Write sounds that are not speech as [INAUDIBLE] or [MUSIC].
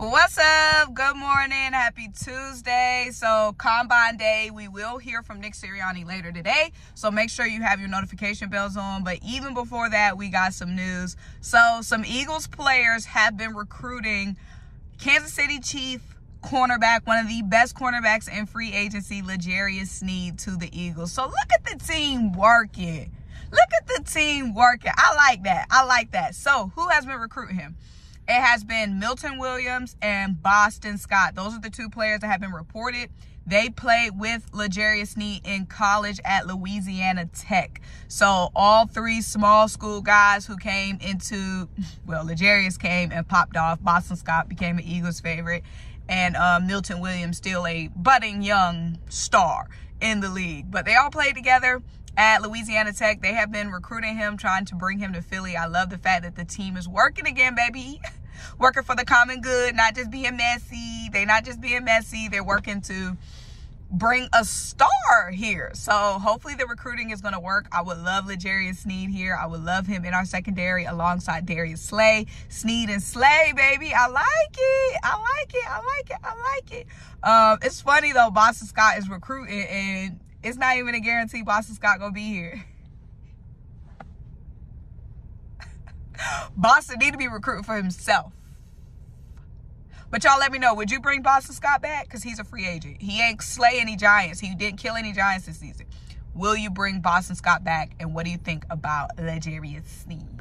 What's up? Good morning. Happy Tuesday. So, Combine Day, we will hear from Nick Sirianni later today. So, make sure you have your notification bells on. But even before that, we got some news. So, some Eagles players have been recruiting Kansas City Chief cornerback, one of the best cornerbacks in free agency, L'Jarius Sneed, to the Eagles. So, look at the team working. Look at the team working. I like that. I like that. So, who has been recruiting him? It has been Milton Williams and Boston Scott. Those are the two players that have been reported. They played with L'Jarius Sneed in college at Louisiana Tech. So all three small school guys who came into, [LAUGHS] well, L'Jarius came and popped off. Boston Scott became an Eagles favorite. And uh, Milton Williams still a budding young star in the league. But they all played together at Louisiana Tech. They have been recruiting him, trying to bring him to Philly. I love the fact that the team is working again, baby. [LAUGHS] working for the common good, not just being messy. They're not just being messy. They're working to bring a star here. So hopefully the recruiting is going to work. I would love L'Jarius Sneed here. I would love him in our secondary alongside Darius Slay. Sneed and Slay, baby. I like it. I like it. I like it. I like it. Um, it's funny though, Boston Scott is recruiting and it's not even a guarantee Boston Scott gonna be here. [LAUGHS] Boston need to be recruiting for himself. But y'all let me know, would you bring Boston Scott back? Because he's a free agent. He ain't slay any Giants. He didn't kill any Giants this season. Will you bring Boston Scott back? And what do you think about L'Jarius Sneed?